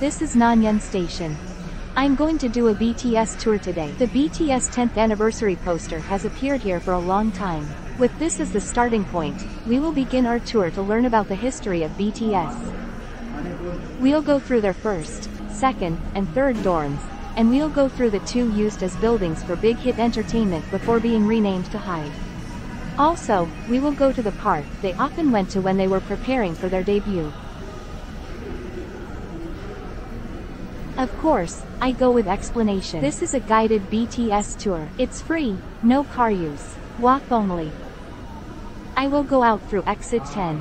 This is Nonhyeon Station. I'm going to do a BTS tour today. The BTS 10th anniversary poster has appeared here for a long time. With this as the starting point, we will begin our tour to learn about the history of BTS. We'll go through their first, second, and third dorms, and we'll go through the two used as buildings for Big Hit Entertainment before being renamed to HYBE. Also, we will go to the park they often went to when they were preparing for their debut. Of course, I go with explanation. This is a guided BTS tour. It's free, no car use, walk only. I will go out through exit 10.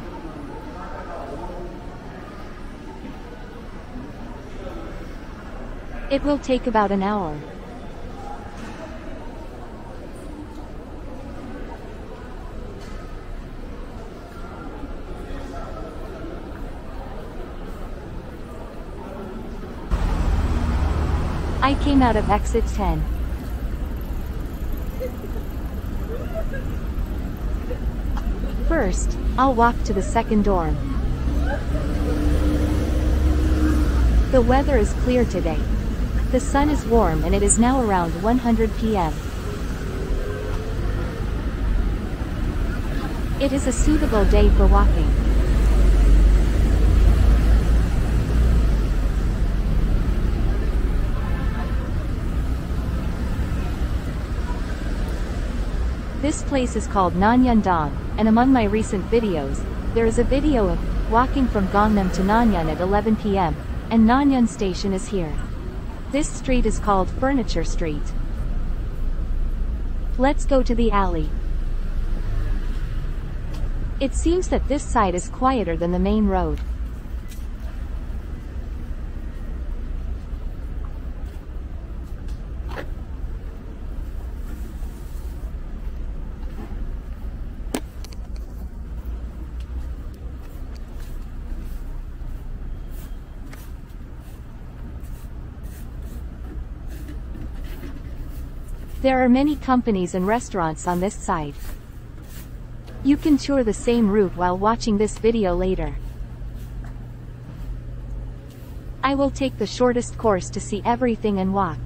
It will take about an hour. I came out of exit 10. First, I'll walk to the second dorm. The weather is clear today. The sun is warm and it is now around 100 p.m. It is a suitable day for walking. This place is called Nonhyeon-dong, and among my recent videos, there is a video of walking from Gangnam to Nonhyeon at 11 p.m., and Nonhyeon station is here. This street is called Furniture Street. Let's go to the alley. It seems that this side is quieter than the main road. There are many companies and restaurants on this side. You can tour the same route while watching this video later. I will take the shortest course to see everything and walk.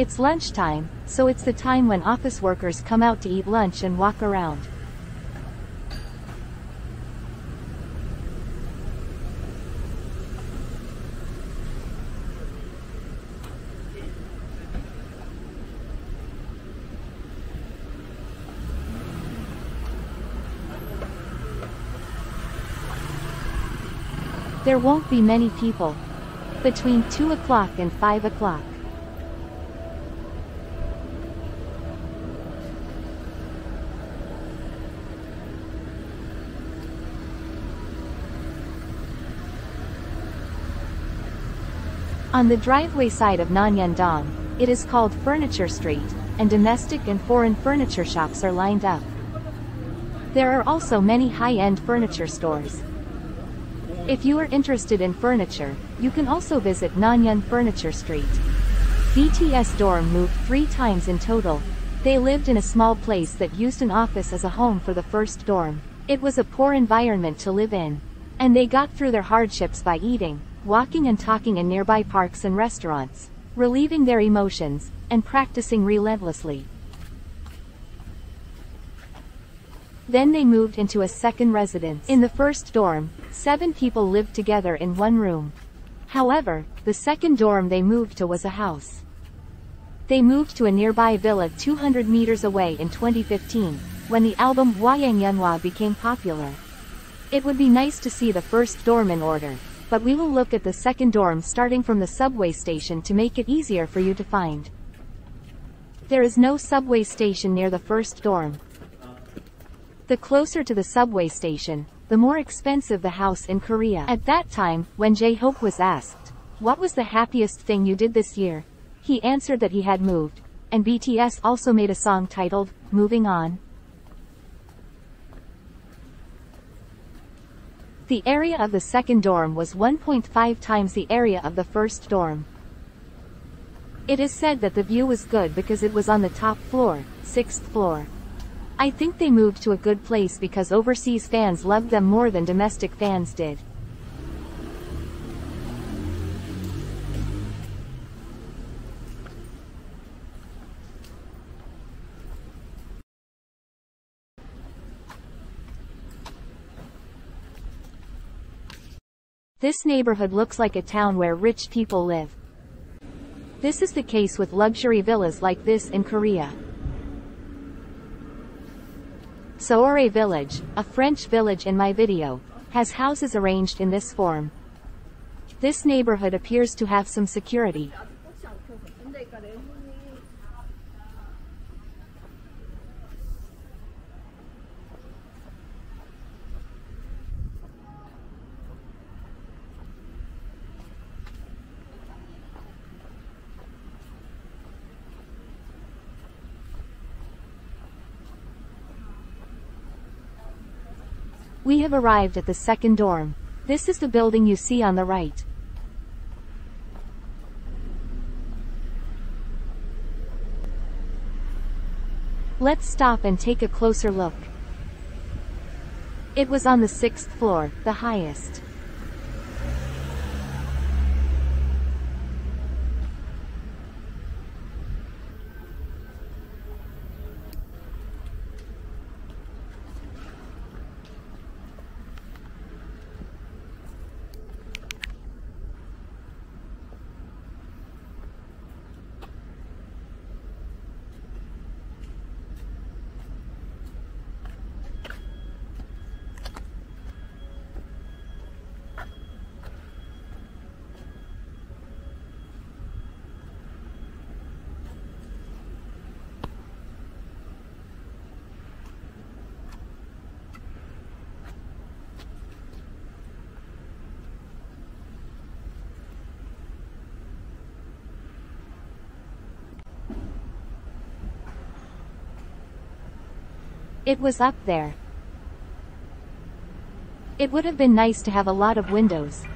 It's lunchtime, so it's the time when office workers come out to eat lunch and walk around. There won't be many people. Between 2 o'clock and 5 o'clock. On the driveway side of Nonhyeon-dong, it is called Furniture Street, and domestic and foreign furniture shops are lined up. There are also many high-end furniture stores. If you are interested in furniture, you can also visit Nonhyeon Furniture Street. BTS dorm moved three times in total. They lived in a small place that used an office as a home for the first dorm. It was a poor environment to live in. And they got through their hardships by eating, walking and talking in nearby parks and restaurants, relieving their emotions, and practicing relentlessly. Then they moved into a second residence. In the first dorm, seven people lived together in one room. However, the second dorm they moved to was a house. They moved to a nearby villa 200 meters away in 2015, when the album Hwayang became popular. It would be nice to see the first dorm in order, but we will look at the second dorm starting from the subway station to make it easier for you to find. There is no subway station near the first dorm. The closer to the subway station, the more expensive the house in Korea. At that time, when J-Hope was asked, what was the happiest thing you did this year? He answered that he had moved, and BTS also made a song titled, Moving On. The area of the second dorm was 1.5 times the area of the first dorm. It is said that the view was good because it was on the top floor, sixth floor. I think they moved to a good place because overseas fans loved them more than domestic fans did. This neighborhood looks like a town where rich people live. This is the case with luxury villas like this in Korea. Seorae Village, a French village in my video, has houses arranged in this form. This neighborhood appears to have some security. We have arrived at the second dorm. This is the building you see on the right. Let's stop and take a closer look. It was on the sixth floor, the highest. It was up there. It would have been nice to have a lot of windows.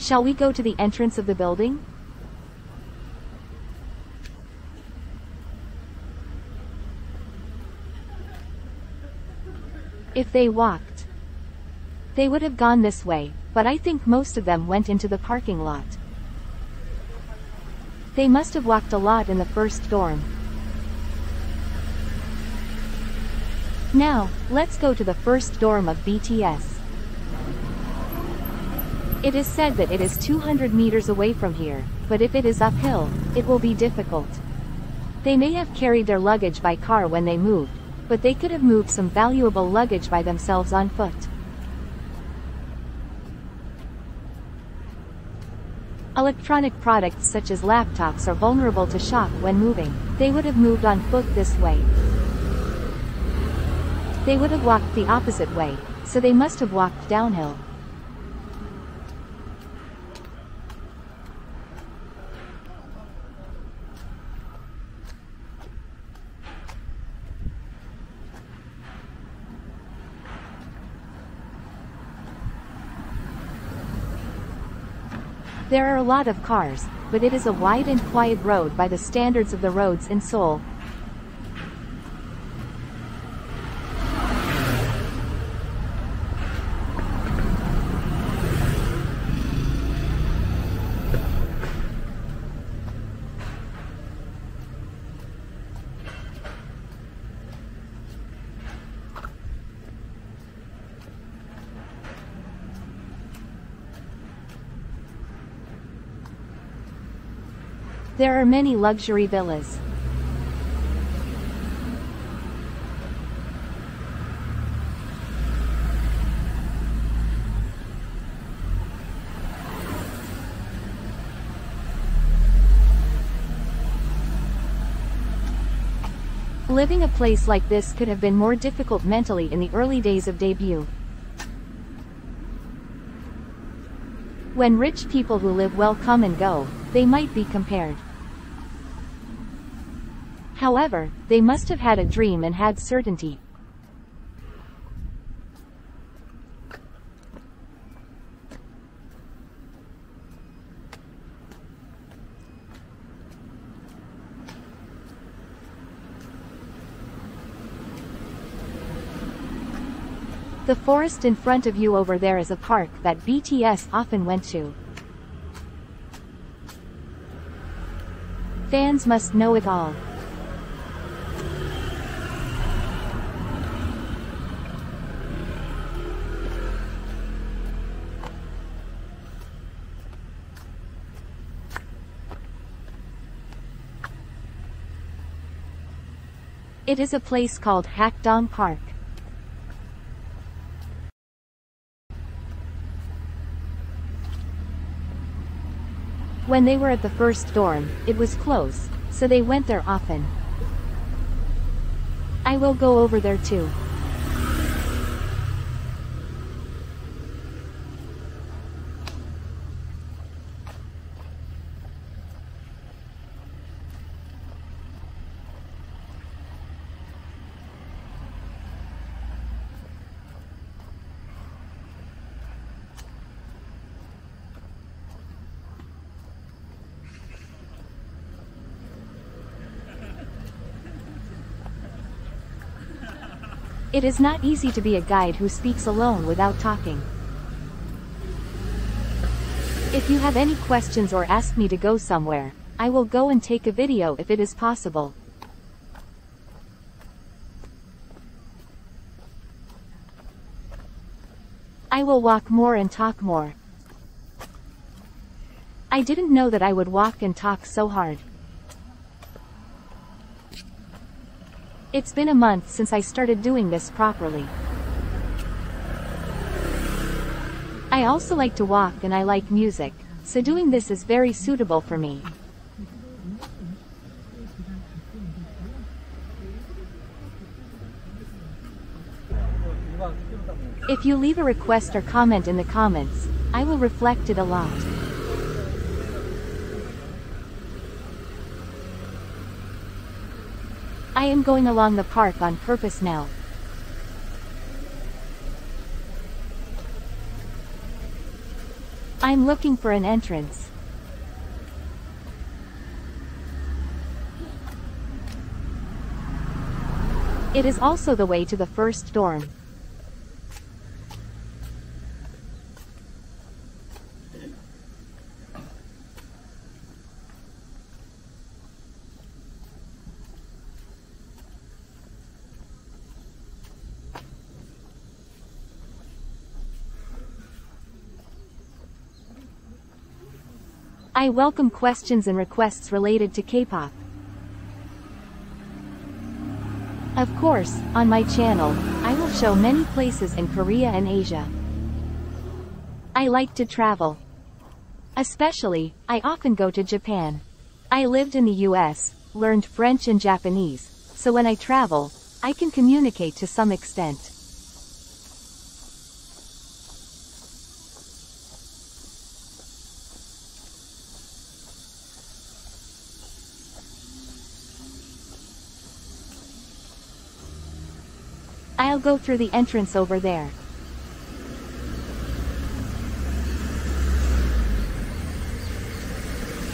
Shall we go to the entrance of the building? If they walked, they would have gone this way, but I think most of them went into the parking lot. They must have walked a lot in the first dorm. Now, let's go to the first dorm of BTS. It is said that it is 200 meters away from here, but if it is uphill, it will be difficult. They may have carried their luggage by car when they moved, but they could have moved some valuable luggage by themselves on foot. Electronic products such as laptops are vulnerable to shock when moving. They would have moved on foot this way. They would have walked the opposite way, so they must have walked downhill. There are a lot of cars, but it is a wide and quiet road by the standards of the roads in Seoul. There are many luxury villas. Living a place like this could have been more difficult mentally in the early days of debut. When rich people who live well come and go, they might be compared. However, they must have had a dream and had certainty. The forest in front of you over there is a park that BTS often went to. Fans must know it all. It is a place called Hakdong Park. When they were at the first dorm, it was close, so they went there often. I will go over there too. It is not easy to be a guide who speaks alone without talking. If you have any questions or ask me to go somewhere, I will go and take a video if it is possible. I will walk more and talk more. I didn't know that I would walk and talk so hard. It's been a month since I started doing this properly. I also like to walk and I like music, so doing this is very suitable for me. If you leave a request or comment in the comments, I will reflect it a lot. I am going along the park on purpose now. I'm looking for an entrance. It is also the way to the first dorm. I welcome questions and requests related to K-pop. Of course, on my channel, I will show many places in Korea and Asia. I like to travel. Especially, I often go to Japan. I lived in the US, learned French and Japanese, so when I travel, I can communicate to some extent. I'll go through the entrance over there.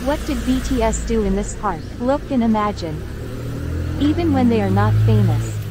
What did BTS do in this park? Look and imagine. Even when they are not famous.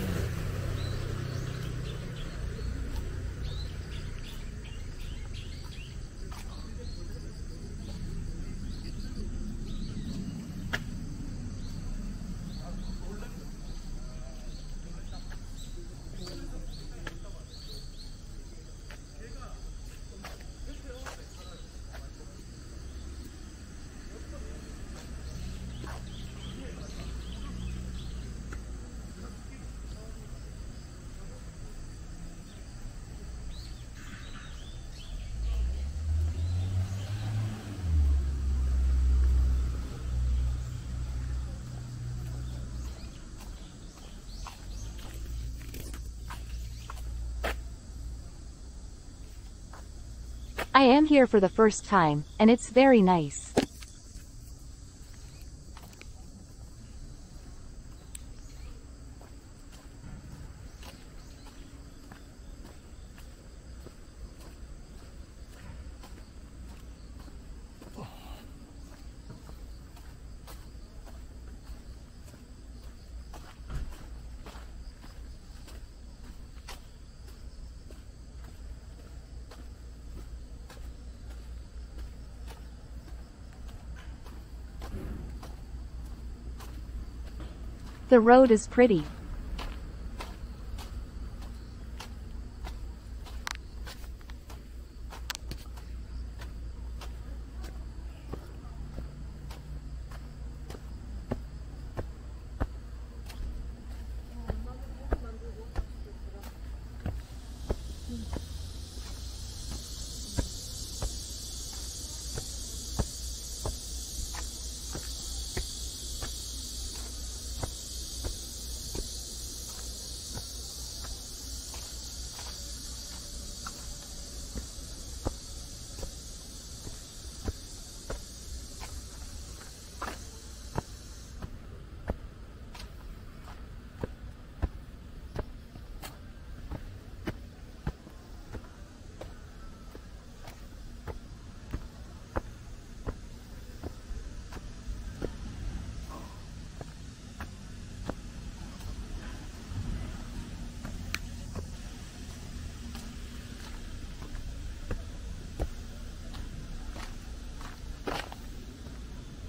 I am here for the first time, and it's very nice. The road is pretty.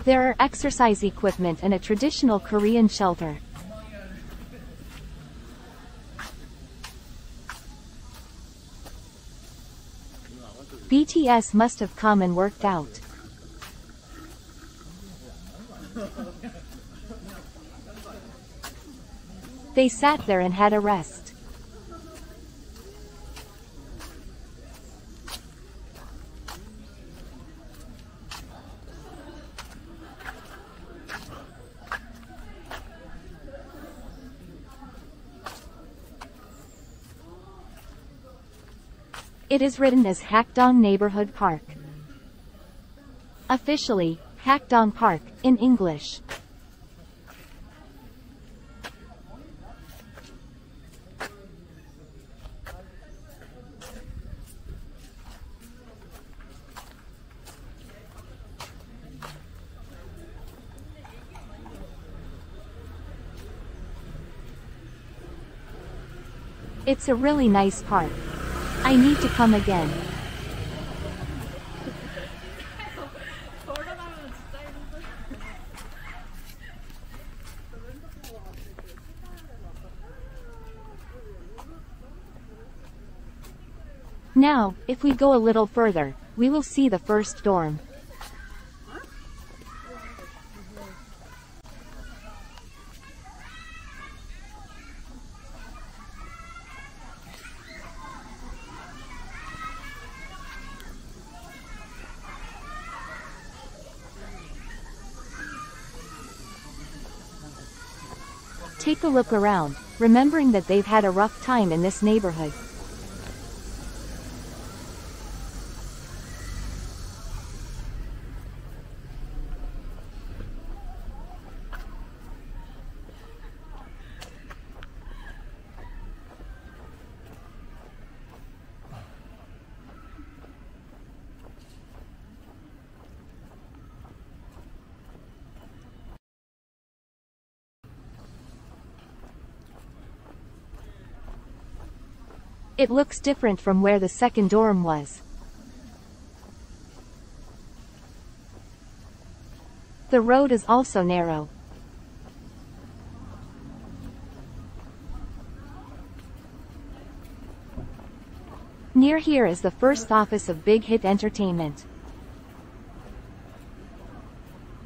There are exercise equipment and a traditional Korean shelter. BTS must have come and worked out. They sat there and had a rest. It is written as Hakdong Neighborhood Park. Officially, Hakdong Park, in English. It's a really nice park. I need to come again. Now, if we go a little further, we will see the first dorm. Take a look around, remembering that they've had a rough time in this neighborhood. It looks different from where the second dorm was. The road is also narrow. Near here is the first office of Big Hit Entertainment.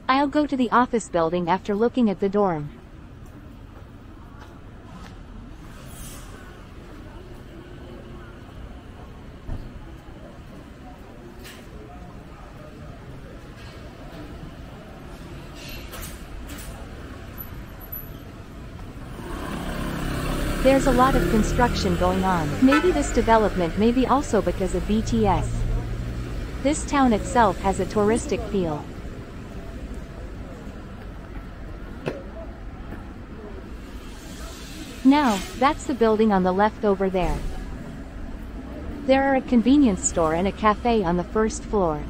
I'll go to the office building after looking at the dorm. There's a lot of construction going on. Maybe this development may be also because of BTS. This town itself has a touristic feel. Now, that's the building on the left over there. There are a convenience store and a cafe on the first floor.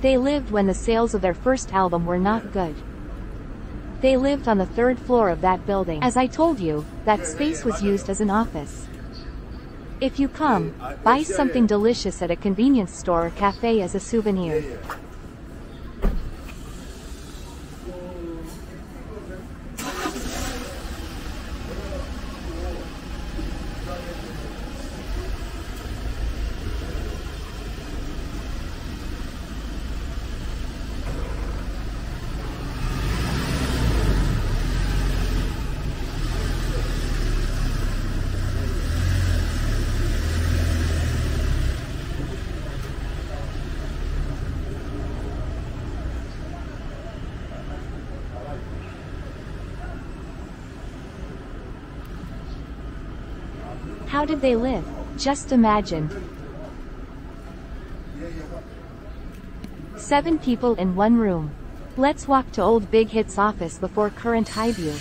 They lived when the sales of their first album were not good. They lived on the third floor of that building. As I told you, that space was used as an office. If you come, buy something delicious at a convenience store or cafe as a souvenir. they live, just imagine. Seven people in one room. Let's walk to old Big Hit's office before current HYBE.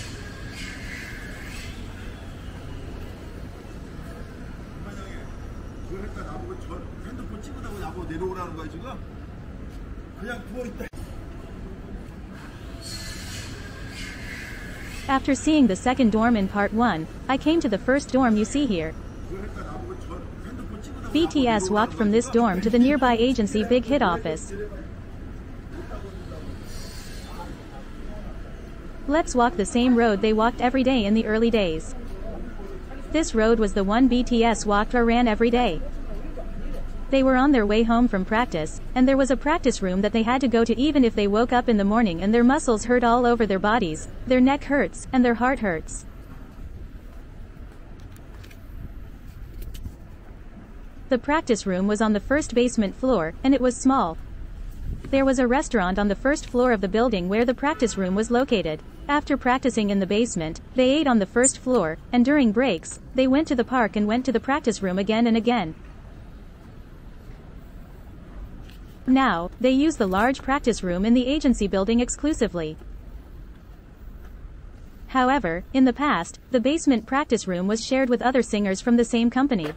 After seeing the second dorm in part 1, I came to the first dorm you see here. BTS walked from this dorm to the nearby agency Big Hit office. Let's walk the same road they walked every day in the early days. This road was the one BTS walked or ran every day. They were on their way home from practice, and there was a practice room that they had to go to even if they woke up in the morning and their muscles hurt all over their bodies, their neck hurts, and their heart hurts. The practice room was on the first basement floor, and it was small. There was a restaurant on the first floor of the building where the practice room was located. After practicing in the basement, they ate on the first floor, and during breaks, they went to the park and went to the practice room again and again. Now, they use the large practice room in the agency building exclusively. However, in the past, the basement practice room was shared with other singers from the same company.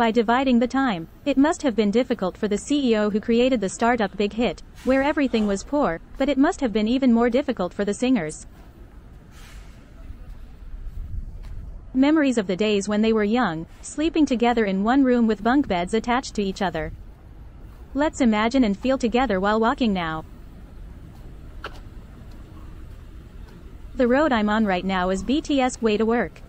By dividing the time, it must have been difficult for the CEO who created the startup Big Hit, where everything was poor, but it must have been even more difficult for the singers. Memories of the days when they were young, sleeping together in one room with bunk beds attached to each other. Let's imagine and feel together while walking now. The road I'm on right now is BTS way to work.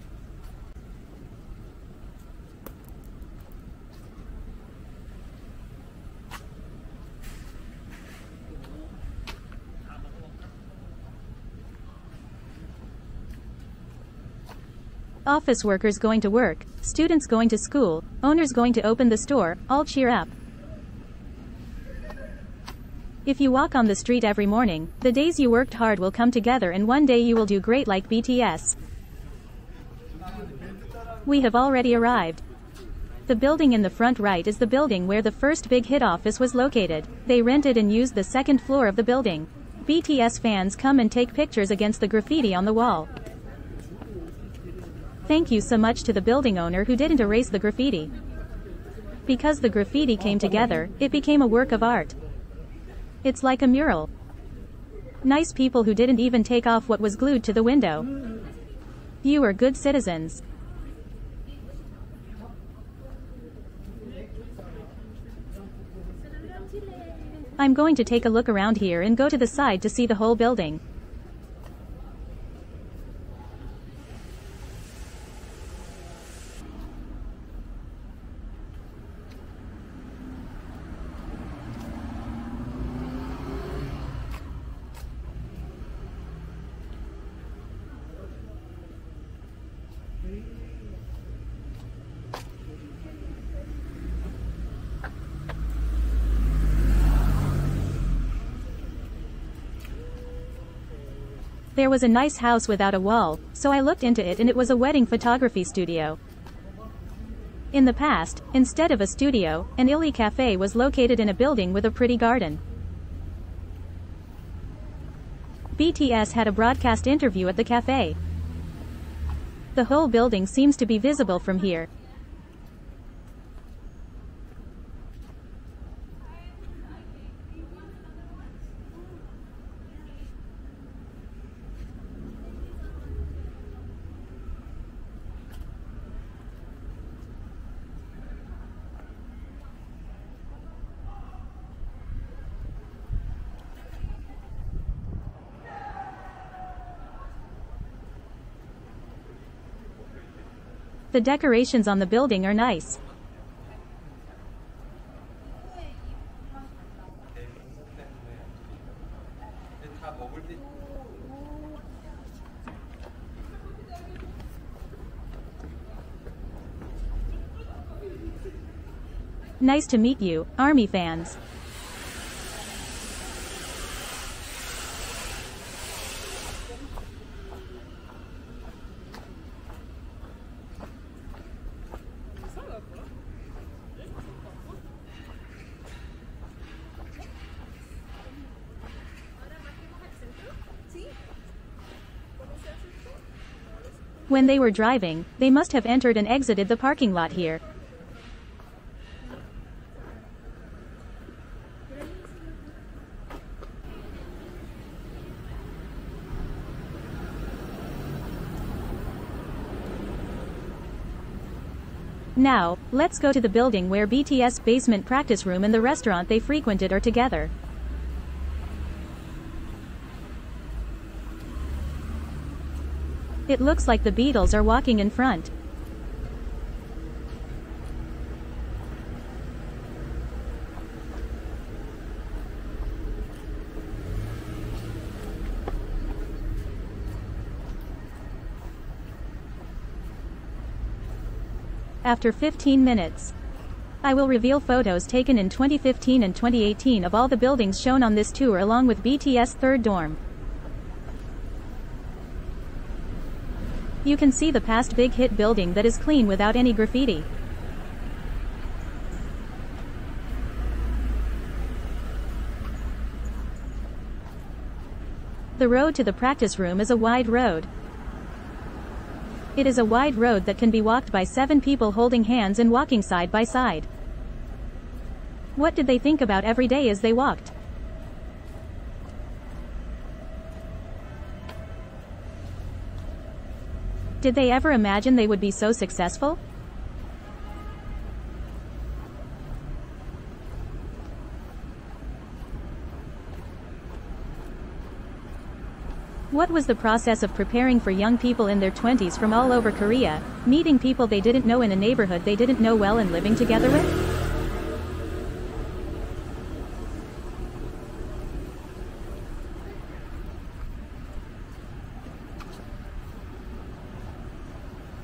Office workers going to work, students going to school, owners going to open the store, all cheer up. If you walk on the street every morning, the days you worked hard will come together and one day you will do great like BTS. We have already arrived. The building in the front right is the building where the first Big Hit office was located. They rented and used the second floor of the building. BTS fans come and take pictures against the graffiti on the wall. Thank you so much to the building owner who didn't erase the graffiti. Because the graffiti came together, it became a work of art. It's like a mural. Nice people who didn't even take off what was glued to the window. You are good citizens. I'm going to take a look around here and go to the side to see the whole building. There was a nice house without a wall, so I looked into it and it was a wedding photography studio. In the past, instead of a studio, an Illy cafe was located in a building with a pretty garden. BTS had a broadcast interview at the cafe. The whole building seems to be visible from here. The decorations on the building are nice. Nice to meet you, ARMY fans. When they were driving, they must have entered and exited the parking lot here. Now, let's go to the building where BTS basement practice room and the restaurant they frequented are together. It looks like the Beatles are walking in front. After 15 minutes. I will reveal photos taken in 2015 and 2018 of all the buildings shown on this tour along with BTS third dorm. You can see the past big hit building that is clean without any graffiti. The road to the practice room is a wide road. It is a wide road that can be walked by seven people holding hands and walking side by side. What did they think about every day as they walked? Did they ever imagine they would be so successful? What was the process of preparing for young people in their 20s from all over Korea, meeting people they didn't know in a neighborhood they didn't know well and living together with?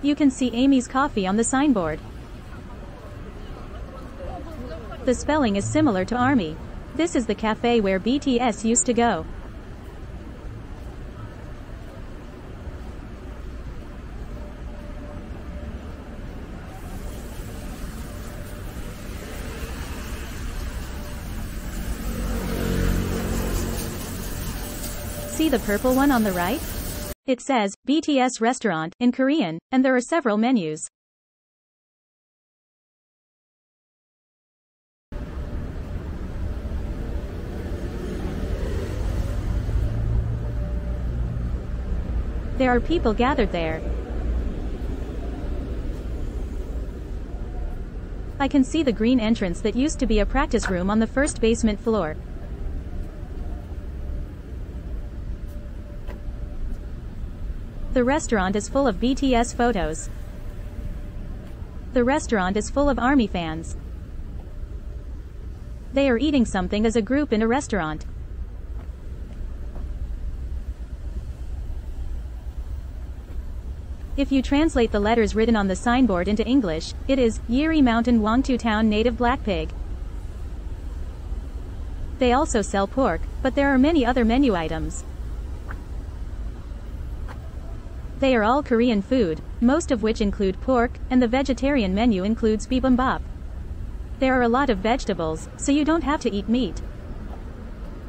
You can see Amy's Coffee on the signboard. The spelling is similar to Army. This is the cafe where BTS used to go. See the purple one on the right? It says, BTS Restaurant, in Korean, and there are several menus. There are people gathered there. I can see the green entrance that used to be a practice room on the first basement floor. The restaurant is full of BTS photos. The restaurant is full of ARMY fans. They are eating something as a group in a restaurant. If you translate the letters written on the signboard into English, it is, Yiri Mountain Wangtu Town Native Black Pig. They also sell pork, but there are many other menu items. They are all Korean food, most of which include pork, and the vegetarian menu includes bibimbap. There are a lot of vegetables, so you don't have to eat meat.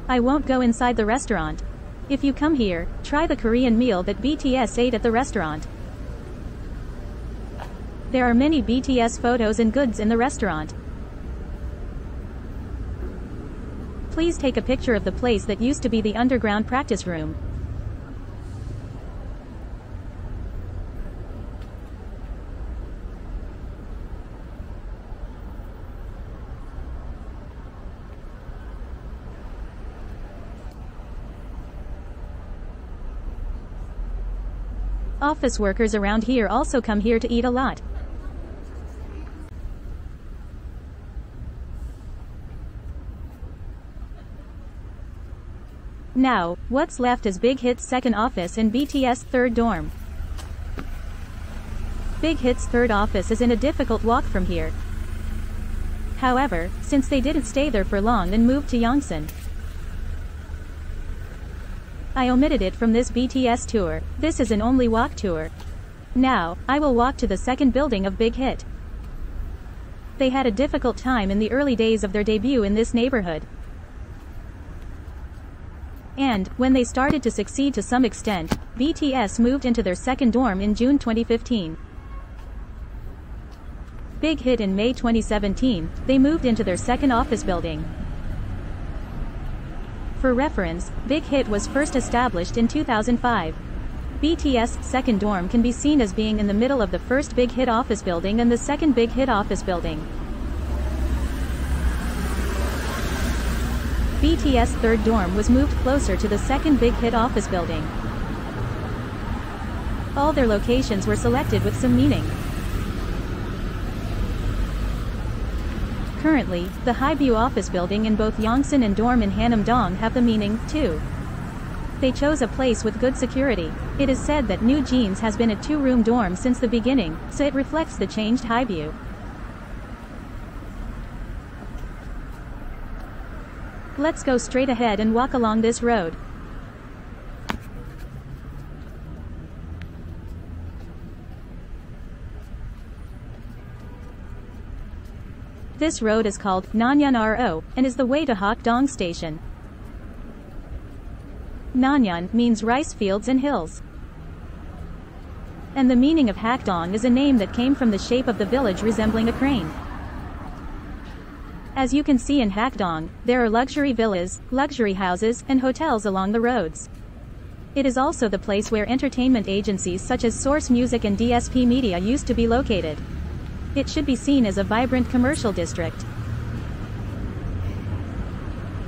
I won't go inside the restaurant. If you come here, try the Korean meal that BTS ate at the restaurant. There are many BTS photos and goods in the restaurant. Please take a picture of the place that used to be the underground practice room. Office workers around here also come here to eat a lot. Now, what's left is Big Hit's second office and BTS third dorm. Big Hit's third office is in a difficult walk from here. However, since they didn't stay there for long and moved to Yongsan, I omitted it from this BTS tour. This is an only walk tour. Now, I will walk to the second building of Big Hit. They had a difficult time in the early days of their debut in this neighborhood. And, when they started to succeed to some extent, BTS moved into their second dorm in June 2015. Big hit in May 2017, they moved into their second office building. For reference, Big Hit was first established in 2005. BTS second dorm can be seen as being in the middle of the first Big Hit office building and the second Big Hit office building. BTS third dorm was moved closer to the second Big Hit office building. All their locations were selected with some meaning. Currently, the HYBE office building in both Yongsan and dorm in Hannam-dong have the meaning, too. They chose a place with good security. It is said that NewJeans has been a two-room dorm since the beginning, so it reflects the changed HYBE. Let's go straight ahead and walk along this road. This road is called Nonhyeon RO and is the way to Hakdong Station. Nonhyeon means rice fields and hills. And the meaning of Hakdong is a name that came from the shape of the village resembling a crane. As you can see in Hakdong, there are luxury villas, luxury houses, and hotels along the roads. It is also the place where entertainment agencies such as Source Music and DSP Media used to be located. It should be seen as a vibrant commercial district.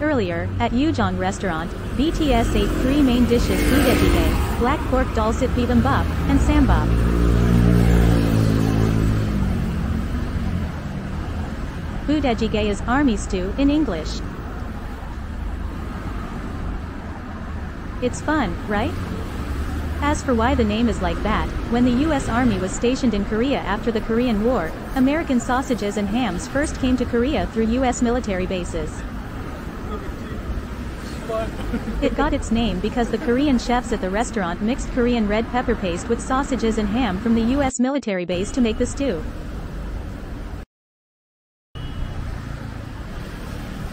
Earlier, at Yujong Restaurant, BTS ate three main dishes Budae black pork dolsot bibimbap, and ssambap. Budae is army stew in English. It's fun, right? As for why the name is like that, when the US Army was stationed in Korea after the Korean War, American sausages and hams first came to Korea through US military bases. It got its name because the Korean chefs at the restaurant mixed Korean red pepper paste with sausages and ham from the US military base to make the stew.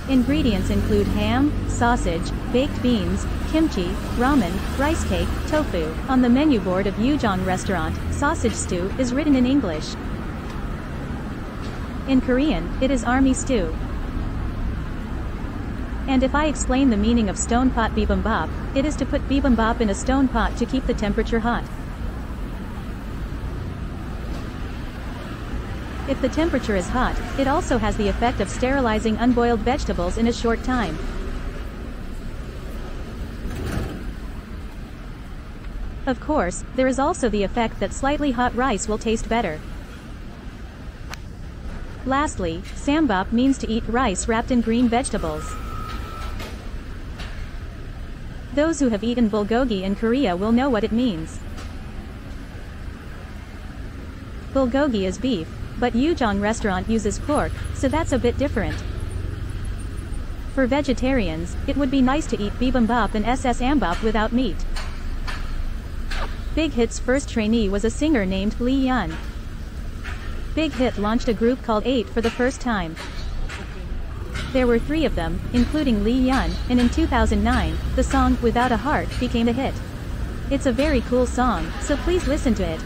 Ingredients include ham, sausage, baked beans, kimchi, ramen, rice cake, tofu. On the menu board of Yujong restaurant, sausage stew is written in English. In Korean, it is army stew. And if I explain the meaning of stone pot bibimbap, it is to put bibimbap in a stone pot to keep the temperature hot. If the temperature is hot, it also has the effect of sterilizing unboiled vegetables in a short time. Of course, there is also the effect that slightly hot rice will taste better. Lastly, ssambap means to eat rice wrapped in green vegetables. Those who have eaten bulgogi in Korea will know what it means. Bulgogi is beef, but Yujong restaurant uses pork, so that's a bit different. For vegetarians, it would be nice to eat bibimbap and ssambap without meat. Big Hit's first trainee was a singer named Lee Hyun. Big Hit launched a group called 8 for the first time. There were three of them, including Lee Hyun, and in 2009, the song Without a Heart became a hit. It's a very cool song, so please listen to it.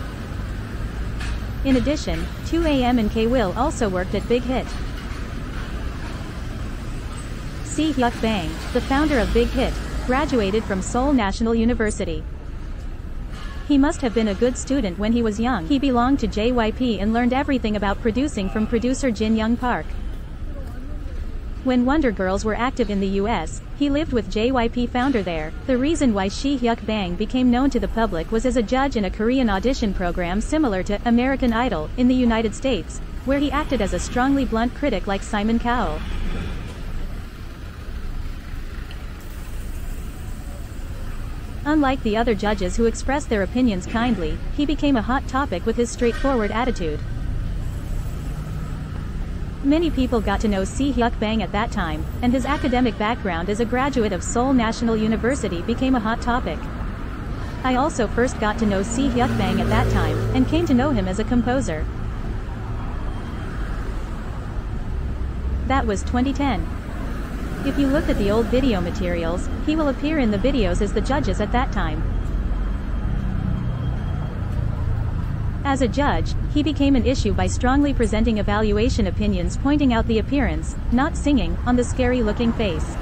In addition, 2AM and K-Will also worked at Big Hit. Si Hyuk Bang, the founder of Big Hit, graduated from Seoul National University. He must have been a good student when he was young. He belonged to JYP and learned everything about producing from producer Jin Young Park. When Wonder Girls were active in the US, he lived with JYP founder there. The reason why Si Hyuk Bang became known to the public was as a judge in a Korean audition program similar to American Idol in the United States, where he acted as a strongly blunt critic like Simon Cowell. Unlike the other judges who expressed their opinions kindly, he became a hot topic with his straightforward attitude. Many people got to know Si Hyuk Bang at that time, and his academic background as a graduate of Seoul National University became a hot topic. I also first got to know Si Hyuk Bang at that time, and came to know him as a composer. That was 2010. If you look at the old video materials, he will appear in the videos as the judges at that time. As a judge, he became an issue by strongly presenting evaluation opinions pointing out the appearance, not singing, on the scary-looking face.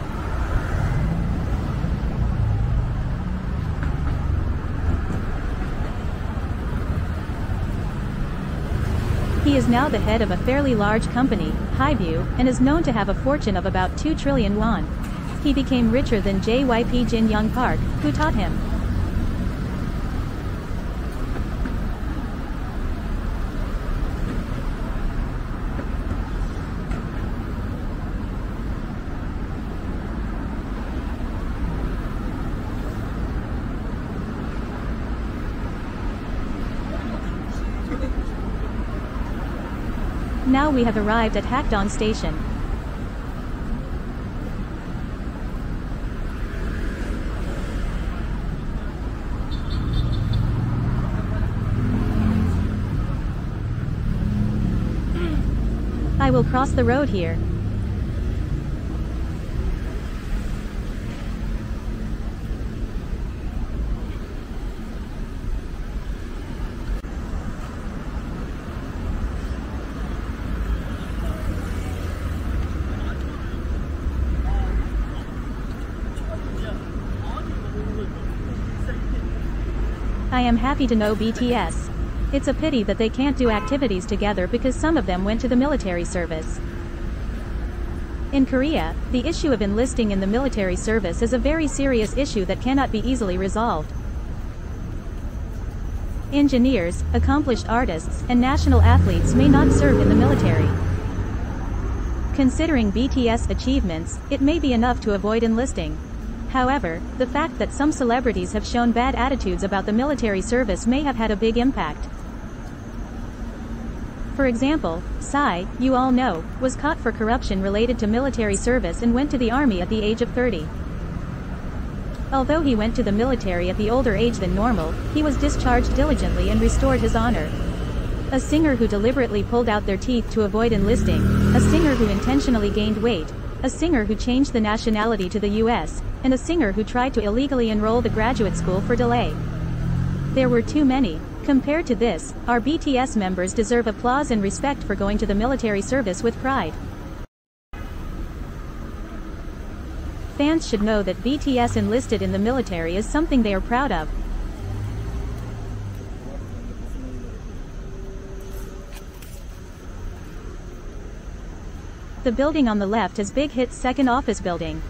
He is now the head of a fairly large company, HYBE, and is known to have a fortune of about 2 trillion won. He became richer than JYP Jin Young Park, who taught him. Now we have arrived at Hakdong Station. I will cross the road here. I am happy to know BTS. It's a pity that they can't do activities together because some of them went to the military service. In Korea, the issue of enlisting in the military service is a very serious issue that cannot be easily resolved. Engineers, accomplished artists, and national athletes may not serve in the military. Considering BTS achievements, it may be enough to avoid enlisting. However, the fact that some celebrities have shown bad attitudes about the military service may have had a big impact. For example, Psy, you all know, was caught for corruption related to military service and went to the army at the age of 30. Although he went to the military at the older age than normal, he was discharged diligently and restored his honor. A singer who deliberately pulled out their teeth to avoid enlisting, a singer who intentionally gained weight, a singer who changed the nationality to the US, and a singer who tried to illegally enroll the graduate school for delay. There were too many. Compared to this, our BTS members deserve applause and respect for going to the military service with pride. Fans should know that BTS enlisted in the military is something they are proud of. The building on the left is Big Hit's second office building.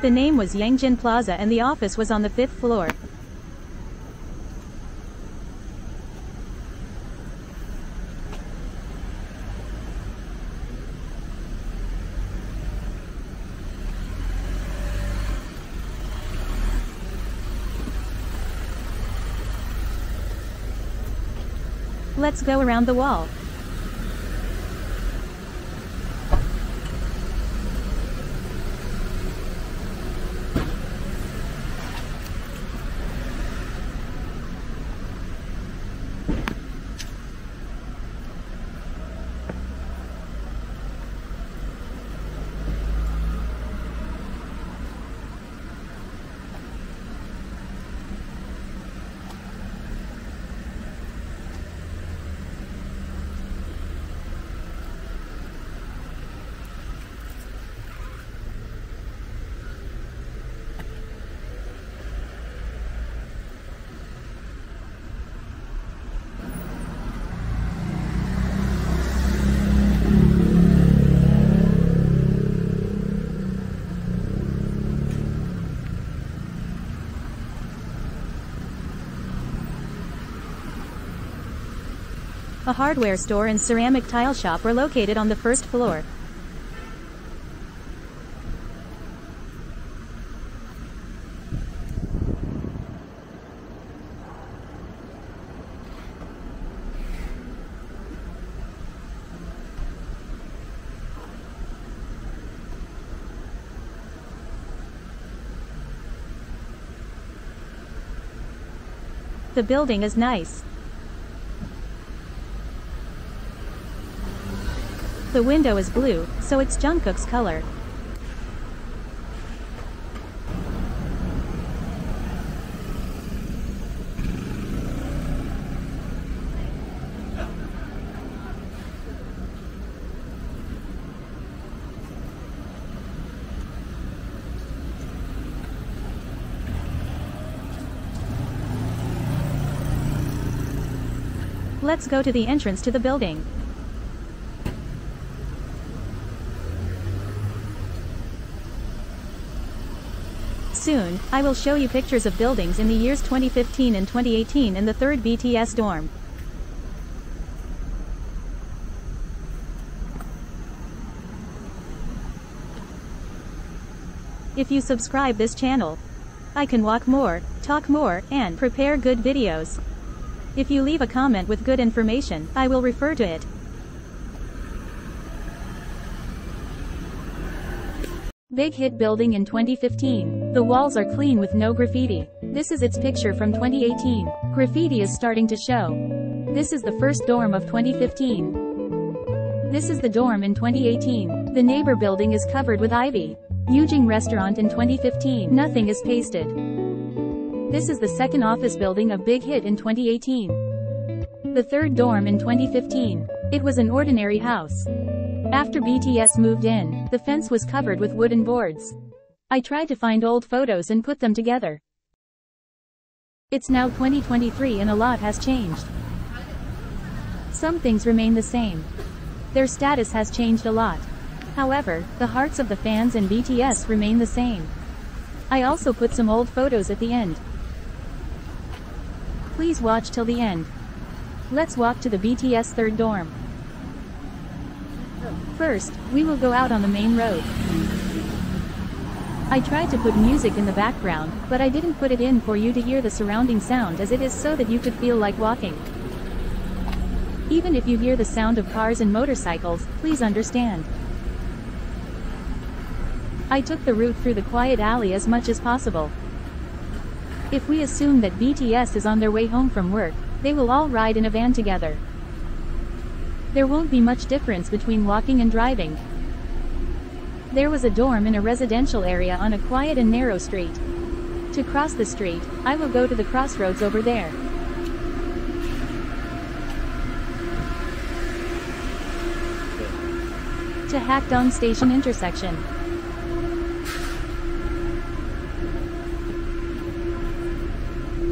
The name was Yangjin Plaza and the office was on the fifth floor. Let's go around the wall. Hardware store and ceramic tile shop are located on the first floor. The building is nice. The window is blue, so it's Jungkook's color. Let's go to the entrance to the building. Soon, I will show you pictures of buildings in the years 2015 and 2018 in the 3rd BTS dorm. If you subscribe this channel, I can walk more, talk more, and prepare good videos. If you leave a comment with good information, I will refer to it. Big hit building in 2015. The walls are clean with no graffiti. This is its picture from 2018. Graffiti is starting to show. This is the first dorm of 2015. This is the dorm in 2018. The neighbor building is covered with ivy. Yujing restaurant in 2015. Nothing is pasted. This is the second office building of Big Hit in 2018. The third dorm in 2015. It was an ordinary house. After BTS moved in, the fence was covered with wooden boards. I tried to find old photos and put them together. It's now 2023 and a lot has changed. Some things remain the same. Their status has changed a lot. However, the hearts of the fans and BTS remain the same. I also put some old photos at the end. Please watch till the end. Let's walk to the BTS third dorm. First, we will go out on the main road. I tried to put music in the background, but I didn't put it in for you to hear the surrounding sound as it is so that you could feel like walking. Even if you hear the sound of cars and motorcycles, please understand. I took the route through the quiet alley as much as possible. If we assume that BTS is on their way home from work, they will all ride in a van together. There won't be much difference between walking and driving. There was a dorm in a residential area on a quiet and narrow street. To cross the street, I will go to the crossroads over there. To Hakdong Station intersection.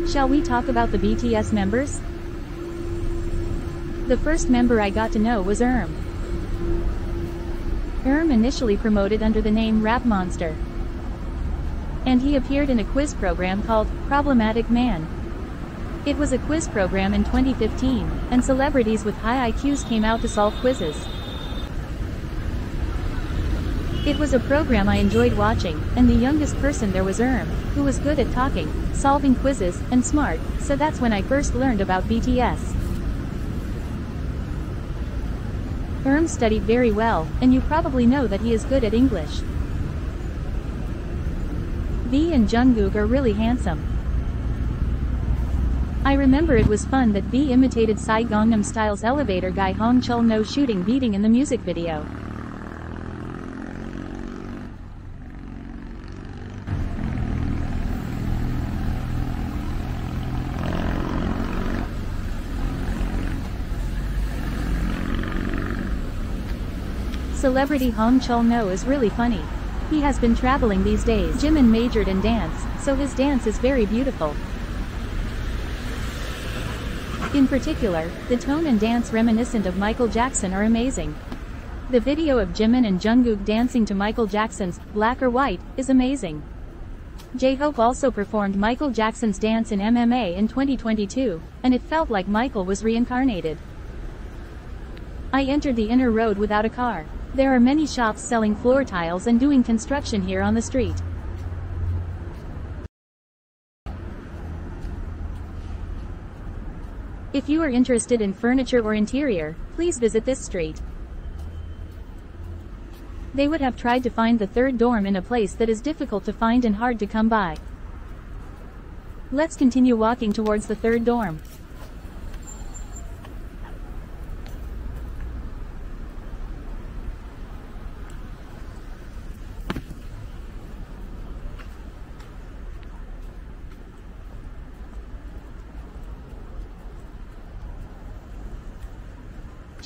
Shall we talk about the BTS members? The first member I got to know was Erm. Erm initially promoted under the name Rap Monster. And he appeared in a quiz program called Problematic Man. It was a quiz program in 2015, and celebrities with high IQs came out to solve quizzes. It was a program I enjoyed watching, and the youngest person there was Erm, who was good at talking, solving quizzes, and smart, so that's when I first learned about BTS. Erm studied very well, and you probably know that he is good at English. V and Jungkook are really handsome. I remember it was fun that V imitated Psy Gangnam Style's elevator guy Hong Chul No shooting beating in the music video. Celebrity Hong Chul No is really funny. He has been traveling these days. Jimin majored in dance, so his dance is very beautiful. In particular, the tone and dance reminiscent of Michael Jackson are amazing. The video of Jimin and Jungkook dancing to Michael Jackson's Black or White is amazing. J-Hope also performed Michael Jackson's dance in MMA in 2022, and it felt like Michael was reincarnated. I entered the inner road without a car. There are many shops selling floor tiles and doing construction here on the street. If you are interested in furniture or interior, please visit this street. They would have tried to find the third dorm in a place that is difficult to find and hard to come by. Let's continue walking towards the third dorm.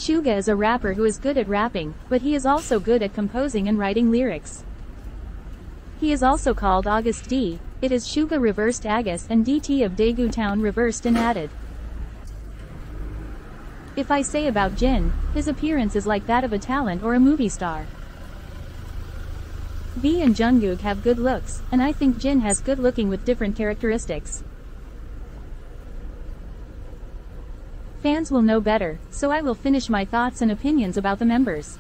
Suga is a rapper who is good at rapping, but he is also good at composing and writing lyrics. He is also called Agust D, it is Suga reversed Agus and DT of Daegu Town reversed and added. If I say about Jin, his appearance is like that of a talent or a movie star. V and Jungkook have good looks, and I think Jin has good looking with different characteristics. Fans will know better, so I will finish my thoughts and opinions about the members.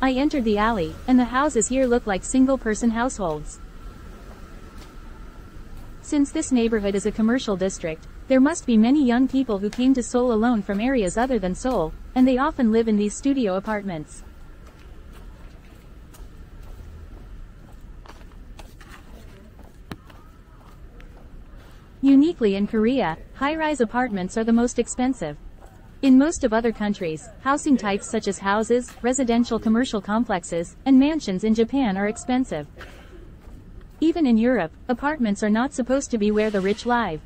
I entered the alley, and the houses here look like single-person households. Since this neighborhood is a commercial district, there must be many young people who came to Seoul alone from areas other than Seoul, and they often live in these studio apartments. Uniquely in Korea, high-rise apartments are the most expensive. In most of other countries, housing types such as houses, residential commercial complexes, and mansions in Japan are expensive. Even in Europe, apartments are not supposed to be where the rich live.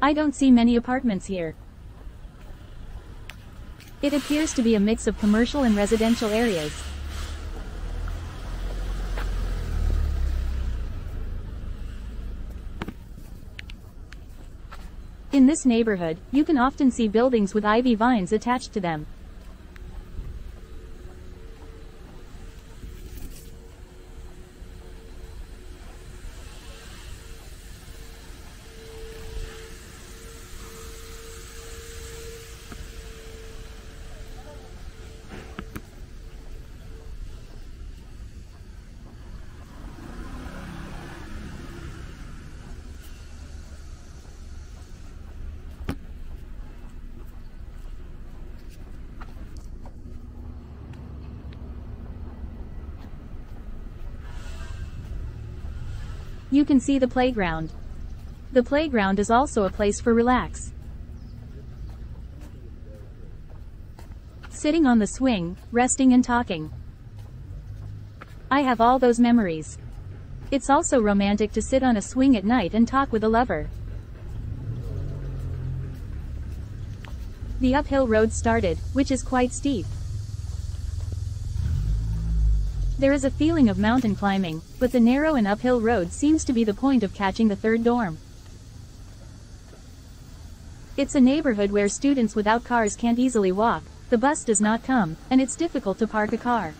I don't see many apartments here. It appears to be a mix of commercial and residential areas. In this neighborhood, you can often see buildings with ivy vines attached to them. Can see the playground. The playground is also a place for relax. Sitting on the swing, resting and talking. I have all those memories. It's also romantic to sit on a swing at night and talk with a lover. The uphill road started, which is quite steep. There is a feeling of mountain climbing, but the narrow and uphill road seems to be the point of catching the third dorm. It's a neighborhood where students without cars can't easily walk, the bus does not come, and it's difficult to park a car.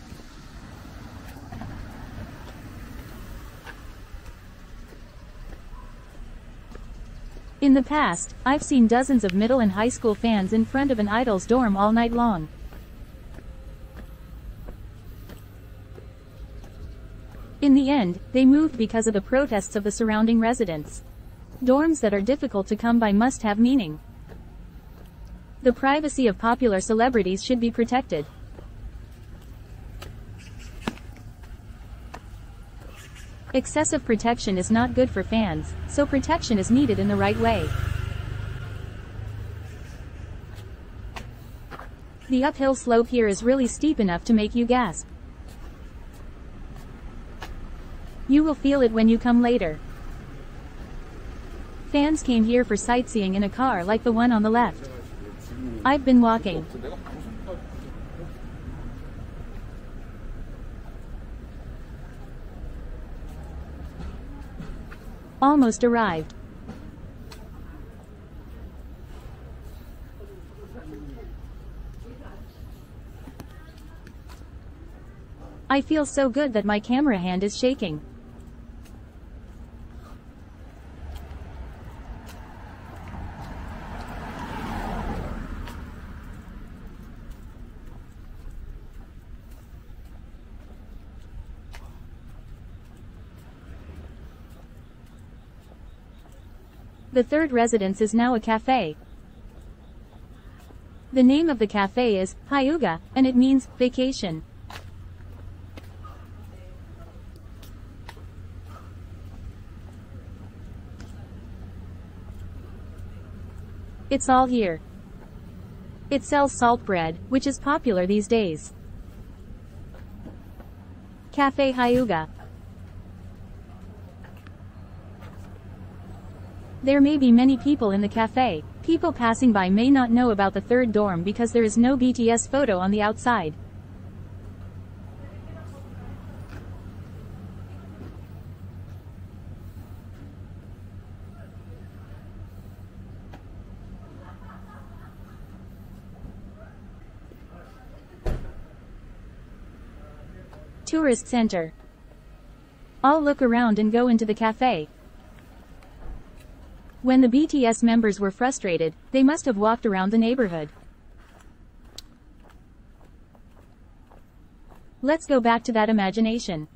In the past, I've seen dozens of middle and high school fans in front of an idol's dorm all night long. In the end, they moved because of the protests of the surrounding residents. Dorms that are difficult to come by must have meaning. The privacy of popular celebrities should be protected. Excessive protection is not good for fans, so protection is needed in the right way. The uphill slope here is really steep enough to make you gasp. You will feel it when you come later. Fans came here for sightseeing in a car like the one on the left. I've been walking. Almost arrived. I feel so good that my camera hand is shaking. The third residence is now a cafe. The name of the cafe is Hyuga, and it means vacation. It's all here. It sells salt bread, which is popular these days. Cafe Hyuga. There may be many people in the cafe. People passing by may not know about the third dorm because there is no BTS photo on the outside. Tourist Center. I'll look around and go into the cafe. When the BTS members were frustrated, they must have walked around the neighborhood. Let's go back to that imagination.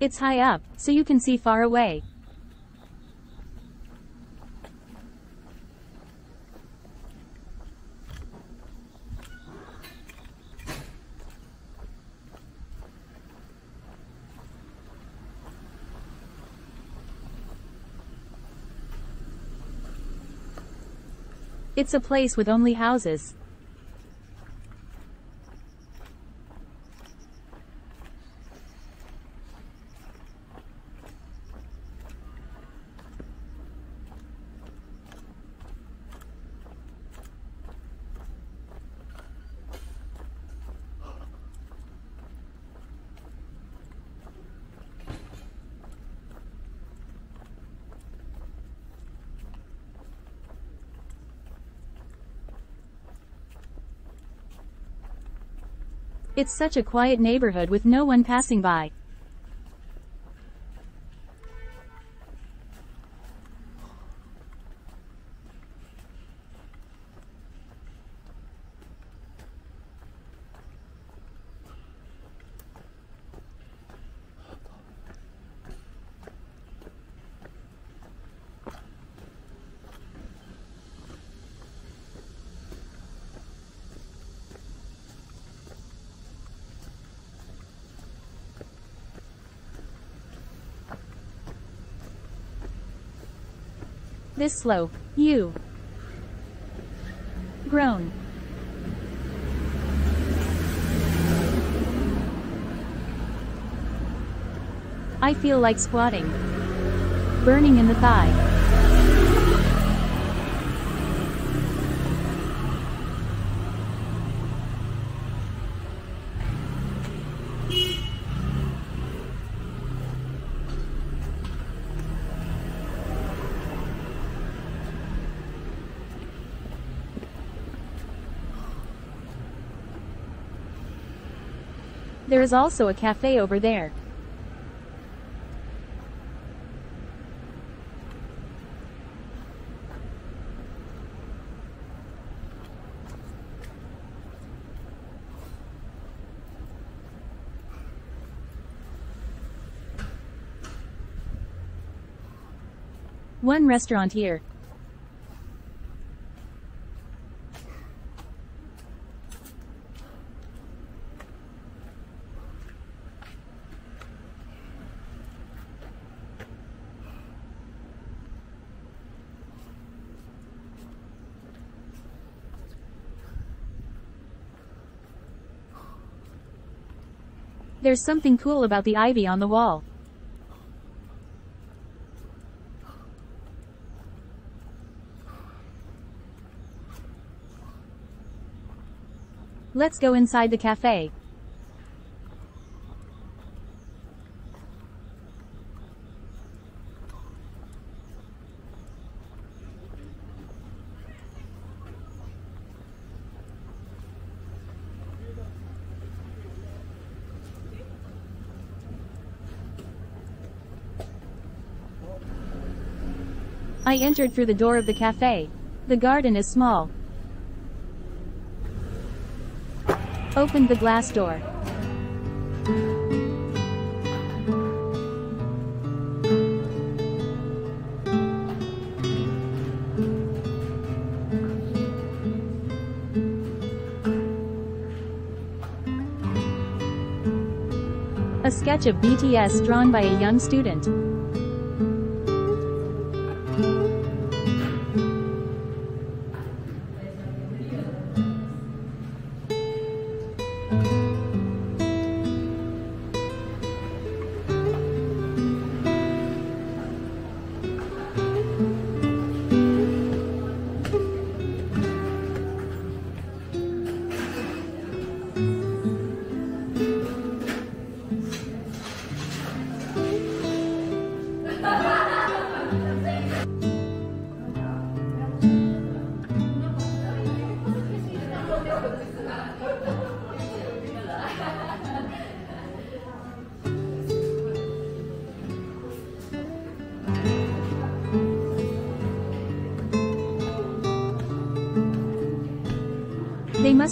It's high up, so you can see far away. It's a place with only houses. It's such a quiet neighborhood with no one passing by. This slope, You. Grown. I feel like squatting. Burning in the thigh. There is also a cafe over there. One restaurant here. There's something cool about the ivy on the wall. Let's go inside the cafe. I entered through the door of the cafe. The garden is small. opened the glass door. A sketch of BTS drawn by a young student.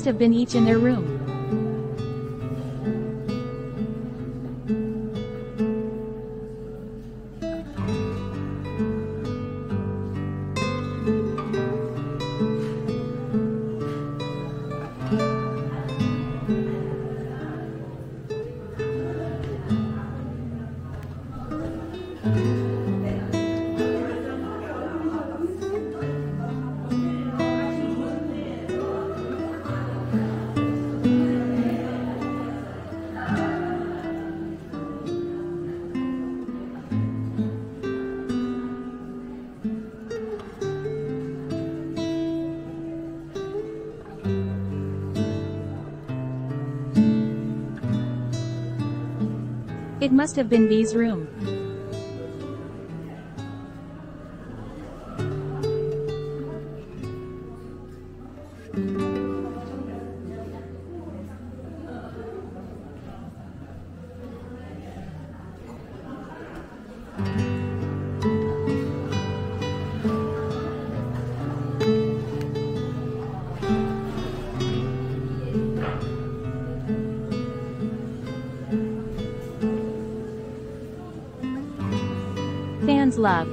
Have been each in their room. It must have been V's room. Love.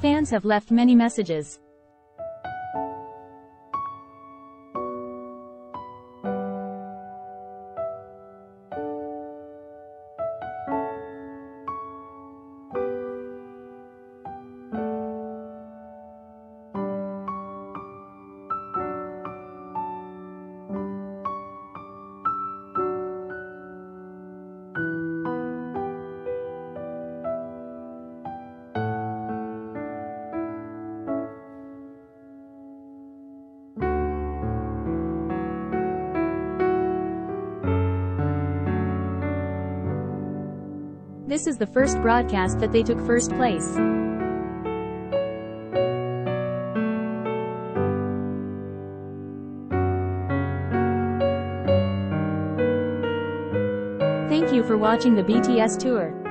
Fans have left many messages. This is the first broadcast that they took first place. Thank you for watching the BTS tour.